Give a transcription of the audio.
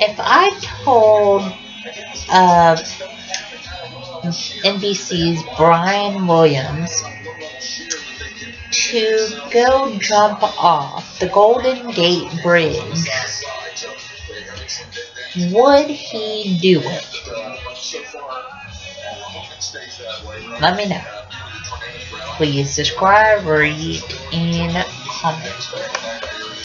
if I told uh, NBC's Brian Williams to go jump off the Golden Gate Bridge, would he do it? Let me know. Please subscribe, read, and comment.